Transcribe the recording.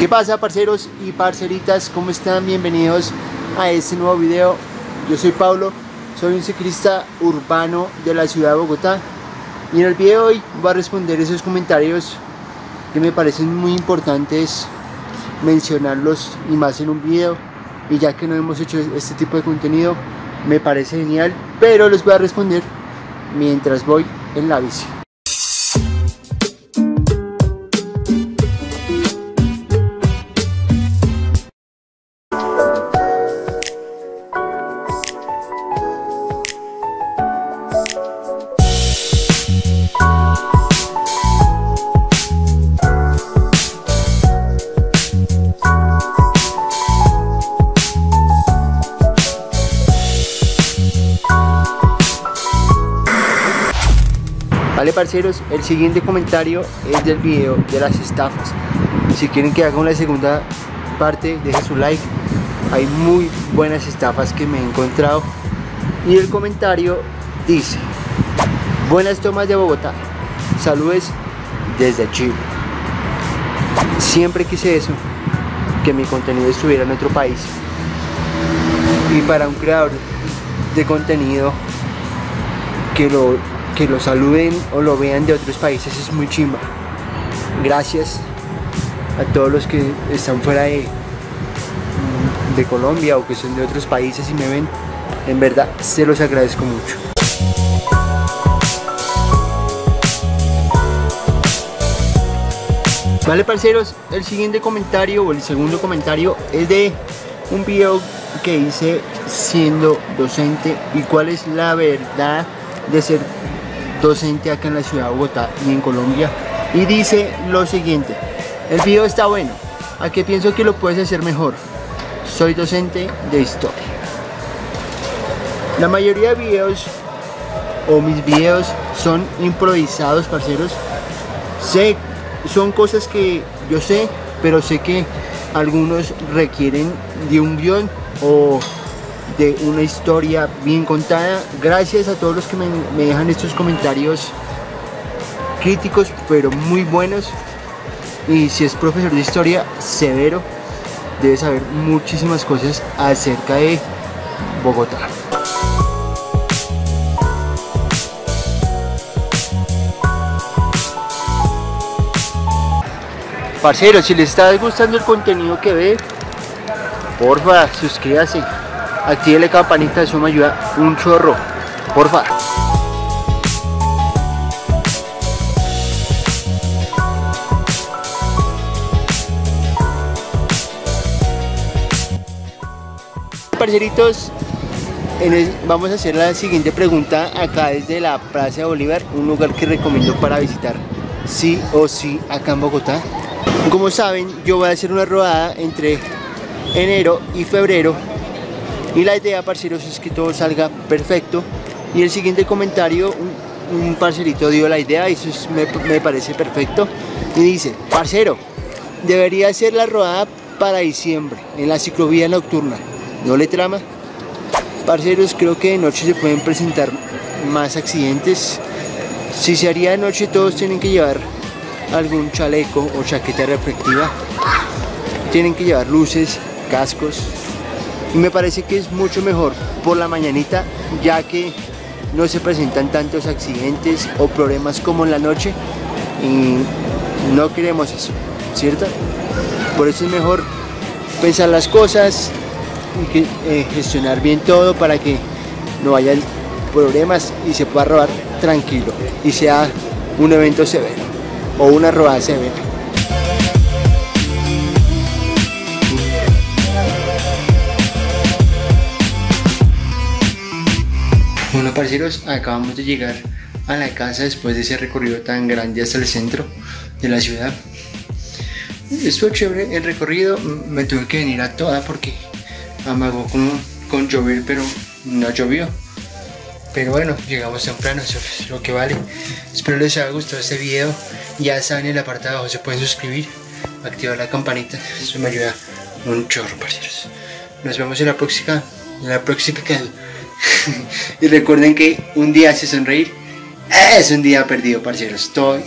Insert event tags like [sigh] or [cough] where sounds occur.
¿Qué pasa parceros y parceritas? ¿Cómo están? Bienvenidos a este nuevo video. Yo soy Pablo, soy un ciclista urbano de la ciudad de Bogotá y en el video de hoy voy a responder esos comentarios que me parecen muy importantes mencionarlos y más en un video y ya que no hemos hecho este tipo de contenido me parece genial pero les voy a responder mientras voy en la bici Vale parceros, el siguiente comentario es del video de las estafas. Si quieren que haga una segunda parte, dejen su like. Hay muy buenas estafas que me he encontrado. Y el comentario dice, buenas tomas de Bogotá, saludes desde Chile. Siempre quise eso, que mi contenido estuviera en otro país. Y para un creador de contenido que lo que lo saluden o lo vean de otros países es muy chimba. Gracias a todos los que están fuera de, de Colombia o que son de otros países y me ven. En verdad, se los agradezco mucho. Vale parceros, el siguiente comentario o el segundo comentario es de un video que hice siendo docente y cuál es la verdad de ser docente acá en la ciudad de Bogotá y en Colombia y dice lo siguiente el video está bueno a que pienso que lo puedes hacer mejor soy docente de historia la mayoría de videos o mis videos son improvisados parceros. Sé son cosas que yo sé pero sé que algunos requieren de un guion o de una historia bien contada. Gracias a todos los que me, me dejan estos comentarios críticos, pero muy buenos. Y si es profesor de historia, severo, debe saber muchísimas cosas acerca de Bogotá. Parceros, si les está gustando el contenido que ve, porfa, suscríbase active la campanita, eso me ayuda un chorro, porfa. Parceritos, vamos a hacer la siguiente pregunta acá desde la Plaza de Bolívar, un lugar que recomiendo para visitar sí o sí acá en Bogotá. Como saben, yo voy a hacer una rodada entre enero y febrero y la idea, parceros, es que todo salga perfecto. Y el siguiente comentario, un, parcerito dio la idea y eso me, parece perfecto. Y dice, parcero, debería ser la rodada para diciembre, en la ciclovía nocturna. ¿No le trama? Parceros, creo que de noche se pueden presentar más accidentes. Si se haría de noche, todos tienen que llevar algún chaleco o chaqueta reflectiva. Tienen que llevar luces, cascos, me parece que es mucho mejor por la mañanita ya que no se presentan tantos accidentes o problemas como en la noche y no queremos eso, ¿cierto? Por eso es mejor pensar las cosas y eh, gestionar bien todo para que no haya problemas y se pueda robar tranquilo y sea un evento severo o una robada severa. Acabamos de llegar a la casa después de ese recorrido tan grande hasta el centro de la ciudad. Estuvo chévere el recorrido, me tuve que venir a toda porque amagó con, con llover, pero no llovió. Pero bueno, llegamos temprano, eso es lo que vale. Espero les haya gustado este video. Ya saben, en la parte de abajo se pueden suscribir, activar la campanita, eso me ayuda un chorro, parceros. Nos vemos en la próxima, en la próxima [laughs] y recuerden que un día hace sonreír es un día perdido, parceros. Estoy